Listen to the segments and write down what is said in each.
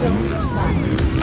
Stop.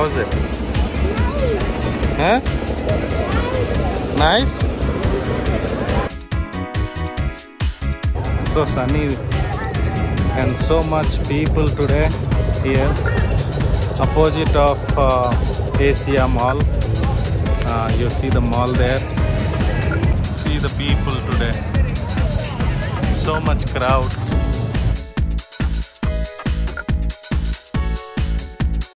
How's it? Huh? Nice? So sunny and so much people today here. Opposite of uh, Asia Mall. Uh, you see the mall there. See the people today. So much crowd,